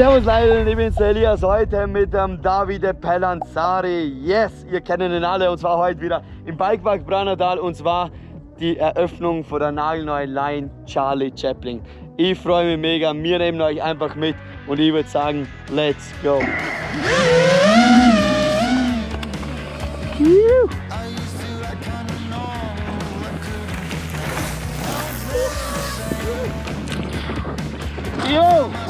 Servus Leute, ich bin's Elias, heute mit dem Davide Pellanzari. Yes, ihr kennt ihn alle und zwar heute wieder im Bikepark Branadal und zwar die Eröffnung von der nagelneuen Line Charlie Chaplin. Ich freue mich mega, wir nehmen euch einfach mit und ich würde sagen, let's go. Yo!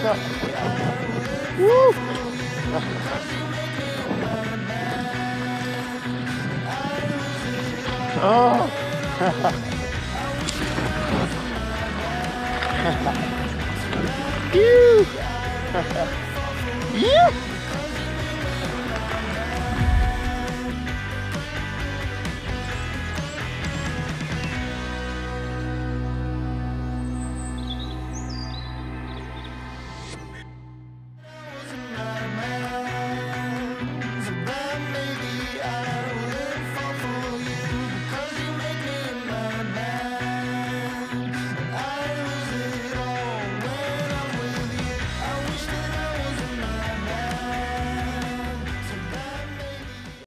Woo! Oh! you! Yeah!